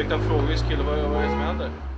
Ursäkta fråga kille, vad, vad är det som händer?